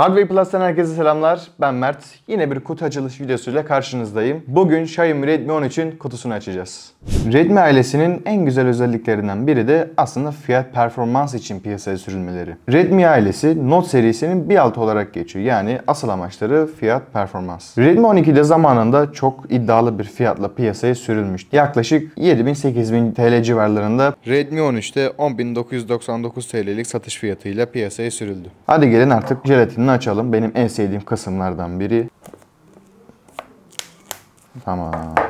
Hardware Plus'tan herkese selamlar. Ben Mert. Yine bir kutu açılış videosuyla karşınızdayım. Bugün Xiaomi Redmi 13'ün kutusunu açacağız. Redmi ailesinin en güzel özelliklerinden biri de aslında fiyat performans için piyasaya sürülmeleri. Redmi ailesi Note serisinin bir altı olarak geçiyor. Yani asıl amaçları fiyat performans. Redmi 12'de zamanında çok iddialı bir fiyatla piyasaya sürülmüştü. Yaklaşık 7000-8000 TL civarlarında Redmi 13'te 10.999 TL'lik satış fiyatıyla piyasaya sürüldü. Hadi gelin artık jelatinini açalım. Benim en sevdiğim kısımlardan biri. Tamam.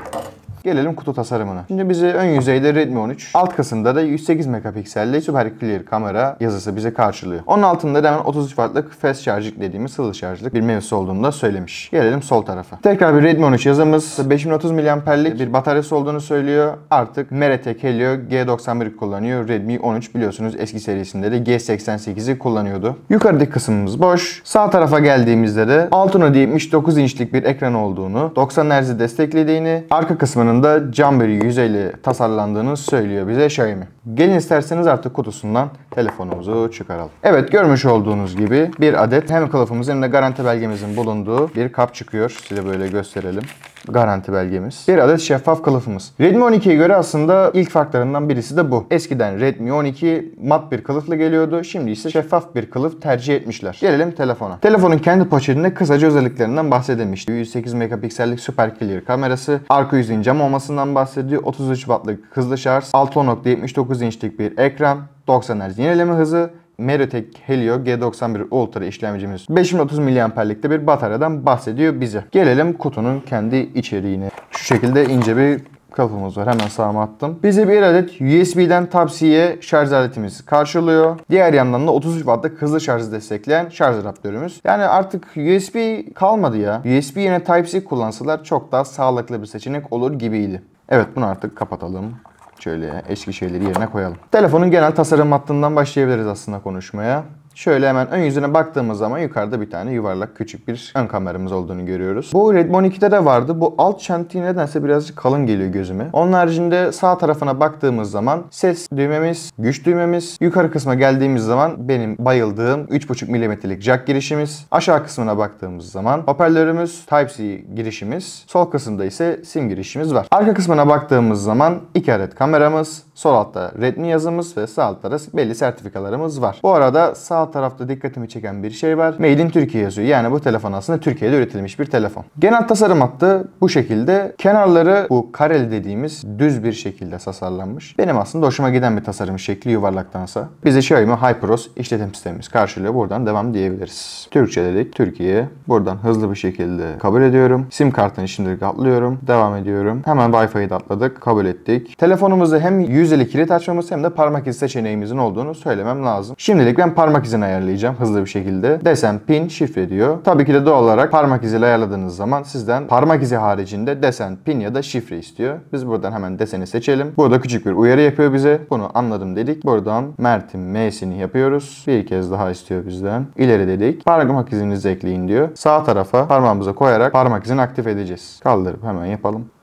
Gelelim kutu tasarımına. Şimdi bize ön yüzeyde Redmi 13, alt kısımda da 108 megapikselli Super Clear kamera yazısı bize karşılıyor. Onun altında da hemen 33 wattlık fast charging dediğimiz hızlı şarjlık bir mevzusu olduğunu da söylemiş. Gelelim sol tarafa. Tekrar bir Redmi 13 yazımız 5030 mAh'lik bir bataryası olduğunu söylüyor. Artık Meretek Helio G91 kullanıyor. Redmi 13 biliyorsunuz eski serisinde de G88'i kullanıyordu. Yukarıdaki kısmımız boş. Sağ tarafa geldiğimizde de Altuna 79 inçlik bir ekran olduğunu, 90 Hz desteklediğini, arka kısmının da cam bir yüzeyle tasarlandığını söylüyor bize Xiaomi. Gelin isterseniz artık kutusundan telefonumuzu çıkaralım. Evet görmüş olduğunuz gibi bir adet hem kılıfımızın hem de garanti belgemizin bulunduğu bir kap çıkıyor. Size böyle gösterelim garanti belgemiz. Bir adet şeffaf kılıfımız. Redmi 12'ye göre aslında ilk farklarından birisi de bu. Eskiden Redmi 12 mat bir kılıfla geliyordu. Şimdi ise şeffaf bir kılıf tercih etmişler. Gelelim telefona. Telefonun kendi poşetinde kısaca özelliklerinden bahsedilmişti. 108 megapiksellik Super Clear kamerası, arka yüzeyin cam olmasından bahsediyor. 33 wattlık hızlı şarj, 6.79 inçlik bir ekran, 90 Hz yenileme hızı, Mediatek Helio G91 Ultra işlemcimiz 5030 mAh'likte bir bataryadan bahsediyor bize. Gelelim kutunun kendi içeriğine. Şu şekilde ince bir kılıfımız var. Hemen sağıma attım. Bize bir adet USB'den Type-C'ye şarj aletimiz karşılıyor. Diğer yandan da 33 wattlık hızlı şarjı destekleyen şarj adaptörümüz. Yani artık USB kalmadı ya. USB yine Type-C kullansalar çok daha sağlıklı bir seçenek olur gibiydi. Evet bunu artık kapatalım. Şöyle eski şeyleri yerine koyalım. Telefonun genel tasarım hattından başlayabiliriz aslında konuşmaya. Şöyle hemen ön yüzüne baktığımız zaman yukarıda bir tane yuvarlak küçük bir ön kameramız olduğunu görüyoruz. Bu Redmi 12'de de vardı. Bu alt çentiği nedense birazcık kalın geliyor gözüme. Onun haricinde sağ tarafına baktığımız zaman ses düğmemiz, güç düğmemiz. Yukarı kısma geldiğimiz zaman benim bayıldığım 3.5 mm'lik jack girişimiz. Aşağı kısmına baktığımız zaman hoparlörümüz, Type-C girişimiz. Sol kısımda ise sim girişimiz var. Arka kısmına baktığımız zaman iki adet kameramız, sol altta Redmi yazımız ve sağ altta da belli sertifikalarımız var. Bu arada sağ tarafta dikkatimi çeken bir şey var. Made in Türkiye yazıyor. Yani bu telefon aslında Türkiye'de üretilmiş bir telefon. Genel tasarım hattı bu şekilde. Kenarları bu kareli dediğimiz düz bir şekilde tasarlanmış. Benim aslında hoşuma giden bir tasarım şekli yuvarlaktansa. Bizi Xiaomi HyperOS işletim sistemimiz karşılıyor. Buradan devam diyebiliriz. Türkçe dedik. Türkiye. Buradan hızlı bir şekilde kabul ediyorum. Sim kartını şimdilik atlıyorum. Devam ediyorum. Hemen Wi-Fi'yi de atladık. Kabul ettik. Telefonumuzu hem yüzeli kilit açmamız hem de parmak izi seçeneğimizin olduğunu söylemem lazım. Şimdilik ben parmak izini ayarlayacağım hızlı bir şekilde. Desen, pin, şifre diyor. Tabii ki de doğal olarak parmak iziyle ayarladığınız zaman sizden parmak izi haricinde desen, pin ya da şifre istiyor. Biz buradan hemen deseni seçelim. Burada küçük bir uyarı yapıyor bize. Bunu anladım dedik. Buradan Mert'in M'sini yapıyoruz. Bir kez daha istiyor bizden. İleri dedik. Parmak izinizi ekleyin diyor. Sağ tarafa parmağımıza koyarak parmak izini aktif edeceğiz. Kaldırıp hemen yapalım.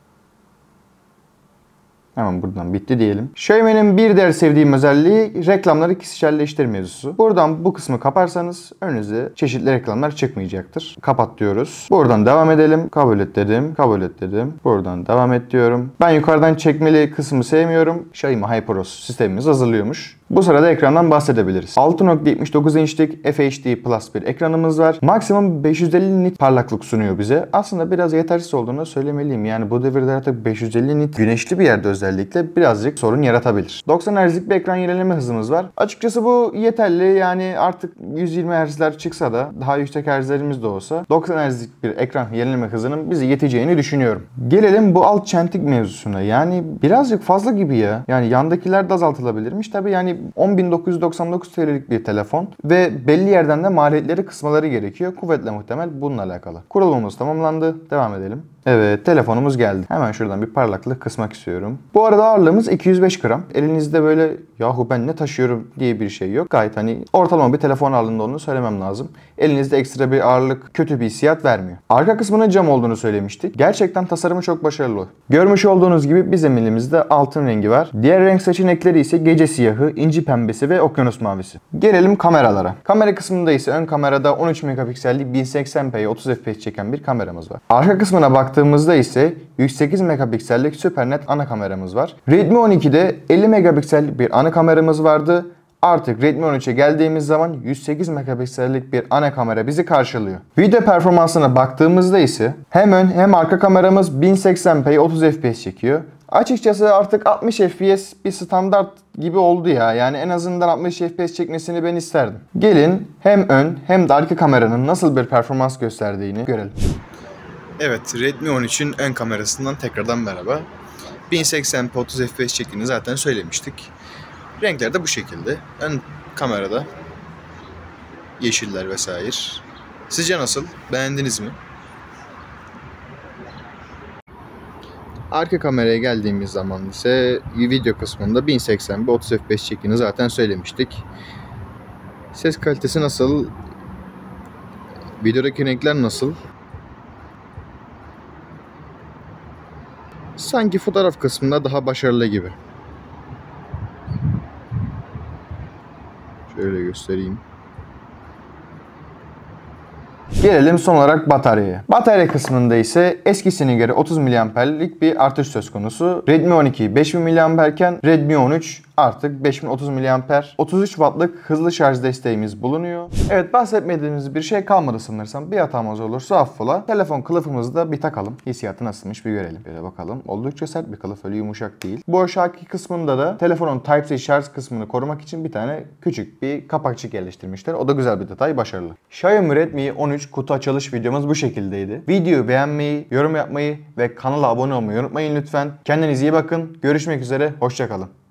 Hemen buradan bitti diyelim. Xiaomi'nin bir diğer sevdiğim özelliği reklamları kişiselleştirme mevzusu. Buradan bu kısmı kaparsanız önünüze çeşitli reklamlar çıkmayacaktır. Kapat diyoruz. Buradan devam edelim. Kabul et dedim. Kabul et dedim. Buradan devam et diyorum. Ben yukarıdan çekmeli kısmı sevmiyorum. Xiaomi HyperOS sistemimiz hazırlıyormuş. Bu sırada ekrandan bahsedebiliriz. 6.79 inçlik FHD Plus bir ekranımız var. Maksimum 550 nit parlaklık sunuyor bize. Aslında biraz yetersiz olduğunu söylemeliyim. Yani bu devirde artık 550 nit güneşli bir yerde özellikle birazcık sorun yaratabilir. 90 Hz'lik bir ekran yenileme hızımız var. Açıkçası bu yeterli. Yani artık 120 Hz'ler çıksa da daha yüksek Hz'lerimiz de olsa 90 Hz'lik bir ekran yenileme hızının bizi yeteceğini düşünüyorum. Gelelim bu alt çentik mevzusuna. Yani birazcık fazla gibi ya. Yani yandakiler de azaltılabilirmiş. Tabii yani 10.999 TL'lik bir telefon ve belli yerden de maliyetleri kısmaları gerekiyor. Kuvvetle muhtemel bununla alakalı. Kurulumumuz tamamlandı. Devam edelim. Evet telefonumuz geldi. Hemen şuradan bir parlaklık kısmak istiyorum. Bu arada ağırlığımız 205 gram. Elinizde böyle yahu ben ne taşıyorum diye bir şey yok. Gayet hani ortalama bir telefon ağırlığında olduğunu söylemem lazım. Elinizde ekstra bir ağırlık kötü bir hissiyat vermiyor. Arka kısmının cam olduğunu söylemiştik. Gerçekten tasarımı çok başarılı. Görmüş olduğunuz gibi bizim elimizde altın rengi var. Diğer renk seçenekleri ise gece siyahı, inci pembesi ve okyanus mavisi. Gelelim kameralara. Kamera kısmında ise ön kamerada 13 megapiksellik 1080p 30 fps çeken bir kameramız var. Arka kısmına baktığımızda ise 108 megapiksellik süper net ana kameramız var. Redmi 12'de 50 megapiksellik bir ana kameramız vardı. Artık Redmi 13'e geldiğimiz zaman 108 megapiksellik bir ana kamera bizi karşılıyor. Video performansına baktığımızda ise hem ön hem arka kameramız 1080p 30 fps çekiyor. Açıkçası artık 60 FPS bir standart gibi oldu ya. Yani en azından 60 FPS çekmesini ben isterdim. Gelin hem ön hem de arka kameranın nasıl bir performans gösterdiğini görelim. Evet, Redmi 13'ün ön kamerasından tekrardan merhaba. 1080p 30 FPS çektiğini zaten söylemiştik. Renkler de bu şekilde. Ön kamerada yeşiller vesaire. Sizce nasıl? Beğendiniz mi? Arka kameraya geldiğimiz zaman ise video kısmında 1080 30 FPS çektiğini zaten söylemiştik. Ses kalitesi nasıl? Videodaki renkler nasıl? Sanki fotoğraf kısmında daha başarılı gibi. Şöyle göstereyim. Gelelim son olarak bataryaya. Batarya kısmında ise eskisine göre 30 mAh'lik bir artış söz konusu. Redmi 12 5000 mAh iken Redmi 13 artık 5030 mAh 33 wattlık hızlı şarj desteğimiz bulunuyor. Evet bahsetmediğimiz bir şey kalmadı sanırsam. Bir hatamız olursa affola. Telefon kılıfımızı da bir takalım. Hissiyatı nasılmış bir görelim. Böyle bakalım. Oldukça sert bir kılıf öyle yumuşak değil. Bu aşağıki kısmında da telefonun Type-C şarj kısmını korumak için bir tane küçük bir kapakçık yerleştirmişler. O da güzel bir detay, başarılı. Xiaomi Redmi 13 kutu açılış videomuz bu şekildeydi. Videoyu beğenmeyi, yorum yapmayı ve kanala abone olmayı unutmayın lütfen. Kendinize iyi bakın. Görüşmek üzere. Hoşçakalın.